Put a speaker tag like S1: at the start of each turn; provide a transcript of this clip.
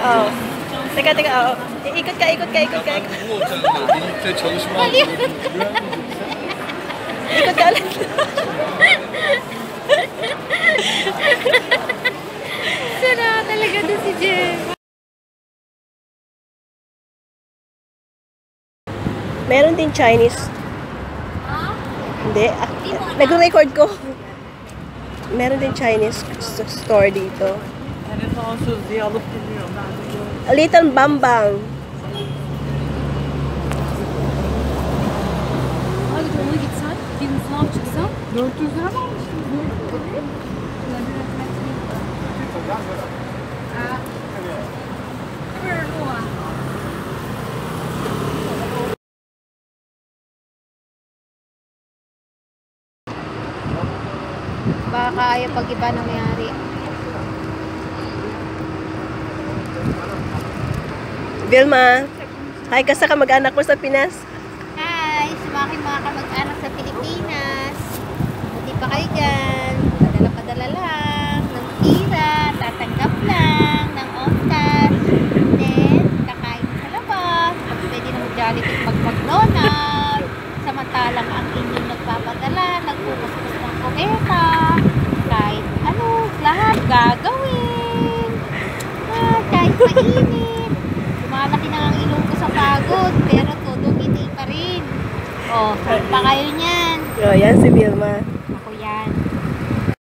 S1: Oo. Teka, teka, oo. Ikot ka, ikot ka, ikot ka. Ikot, ka ulit.
S2: Sana talaga to si Jem.
S1: Meron din Chinese. Hindi. Ah, Nag-record ko. Meron din Chinese store dito.
S3: Hani sonsuz diye alıp gidiyor. Ben de gördüm.
S1: Little Bambang.
S2: Hadi ona gitsen, bir sınav çıksan.
S3: 400 lira mı almıştın?
S2: Baka kaya pag iba nangyari.
S1: Vilma. Hi ka sa kamag-anak mo sa Pinas.
S2: Hi! Sa aking mga kamag-anak sa Pilipinas. Hindi pa kayo dyan. Padala-padala lang. Ng tira. Tatanggap lang. Ng ontas. Then, kakain sa labas. At pwede na mag-jollibee pag McDonald's. Samantalang ang inyong nagpapadala. Nagpupuspos ng koketa. Kahit ano, lahat gagawin. Ah, kahit mainit. Lumalaki na ang ilong ko sa pagod, pero todo ngiti pa rin. Oh, saan pa kayo niyan?
S1: Oh, yan si Vilma. Ako yan.